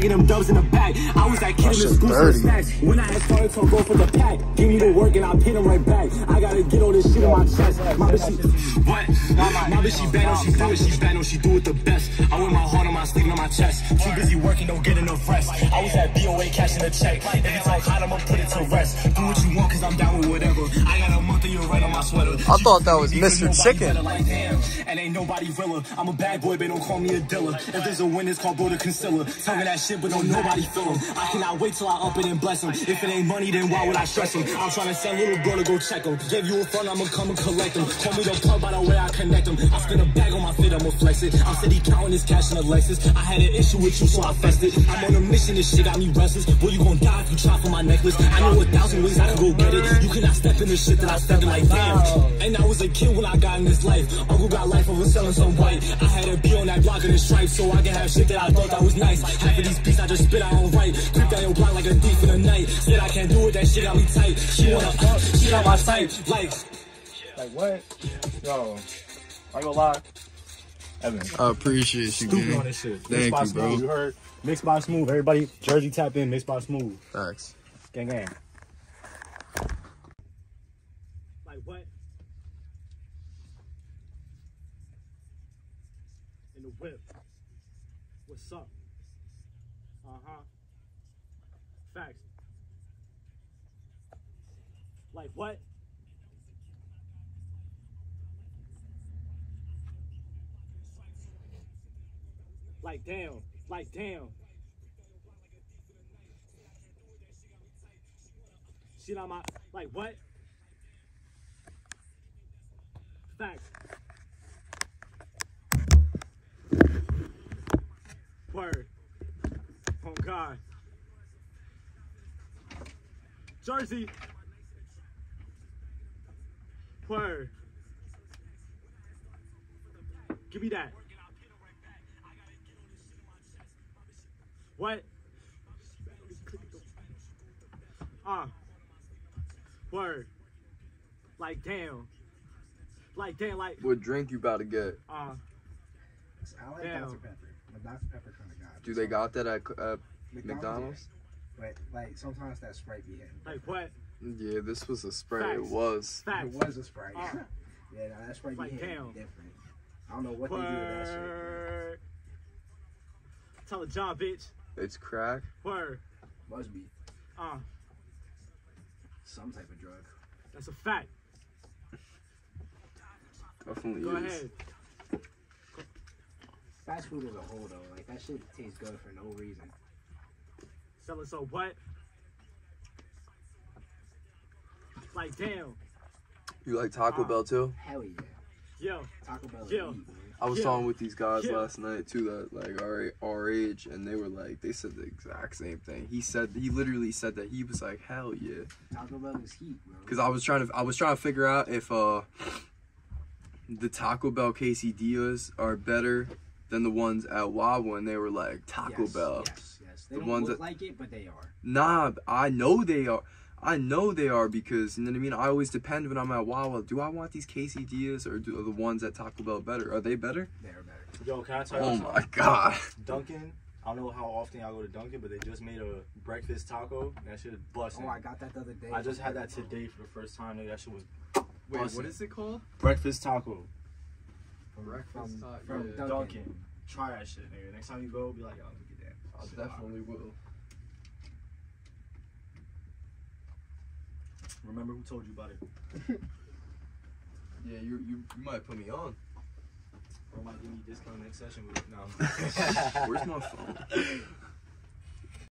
stacking them dubs in the back. I was that kid in the school snacks. When I had started to go for the pack, give me the work and I'll pay them right back. I gotta get all this shit in my chest. My bitch, she, what? My bitch, she bad, no, she do it, she bad, no, she do it the best. I wear my heart on my sleeve and on my chest. Too busy working, don't get enough rest. I was at BOA cashing a check. If it's all hot, I'ma put it to rest. Do what you want, cause I'm down with whatever. I got a month of your rent on my sweater. I thought that was Mr. Chicken. Like, and ain't nobody realer. I'm a bad boy, but don't call me a dealer. If there's a win, it's called Brother Concealer. Tell me that shit, but don't nobody feel him. I cannot wait till I up it and bless him. If it ain't money, then why would I stress him? I'm trying to send little bro to go check him. Gave you a front, I'ma come and collect him. Call me the plug by the way I connect him. I spin a bag on my fit, I'ma flex it. I'm steady counting this cash in a Lexus. I had an issue with you, so I fessed it. I'm on a mission, this shit got me restless. Boy, you gon' die if you try for my necklace. I know a thousand ways I can go get it. You cannot step in the shit that I step in like damn. And I was a kid when I got in this life. Uncle got life over selling some white. I had to be on that block in the stripes so I can have shit that I thought that was nice. Half of these beats I just spit out on right. Creep down your block like a thief in the night. Said I can't do it, that shit got me tight. She wanna fuck, shit out my sight. Like, Like what? Yo, I ain't gonna. Evan, I appreciate you, stupid on this shit. Thank Mixed by you, bro. Smooth, you heard? Mixed by Smooth. Everybody, Jersey tap in. Mixed by Smooth. Thanks. Gang gang. What? In the whip. What's up? Uh huh. Facts. Like what? Like damn. Like damn. Shit on my like what? Facts. Word. Oh God. Jersey. Word. Give me that. What? Uh. Word. Like damn. Like damn. Like What drink you about to get? uh. I like Damn. Dr. Pepper. I'm a Dr. Pepper kind of guy. Do they got that at uh, McDonald's? But like sometimes that Sprite be in. Like what? Yeah, this was a spray. It was. Facts. It was a Sprite. Uh. yeah, nah, that Sprite Like, be hitting damn. different. I don't know what they do with that shit. Word. Tell a job, bitch. It's crack. Word. Must be Uh, some type of drug. that's a fact. Definitely Go is. ahead. Fast food as a whole though, like that shit tastes good for no reason. Selling so what? Like damn. You like Taco Uh. Bell too? Hell yeah. Yo. Taco Bell is Yeah. I was Yeah. talking with these guys Yeah. last night too that like our our age, and they were like they said the exact same thing. He said he literally said that he was like hell yeah, Taco Bell is heat, bro. because I was trying to I was trying to figure out if uh the Taco Bell quesadillas are better than the ones at Wawa, and they were like Taco yes, Bell. Yes, yes. They The don't ones look that- like it, but they are. Nah, I know they are. I know they are because you know what I mean. I always depend when I'm at Wawa. Do I want these quesadillas or do are the ones at Taco Bell better? Are they better? They are better. Yo, can I tell you Oh my god! Dunkin'. I don't know how often I go to Dunkin', but they just made a breakfast taco. That shit is busting. Oh, I got that the other day. I just had that today for the first time. That shit was Wait, Bussin'. what is it called? breakfast taco. Breakfast from, taco, from yeah. Dunkin'. Dunkin'. Try that shit, nigga. Next time you go, be like, yo, let me get that. I Shit fire. definitely will. Remember who told you about it? Yeah, you you, you might put me on. Or might give me discount next session with no. Where's my phone?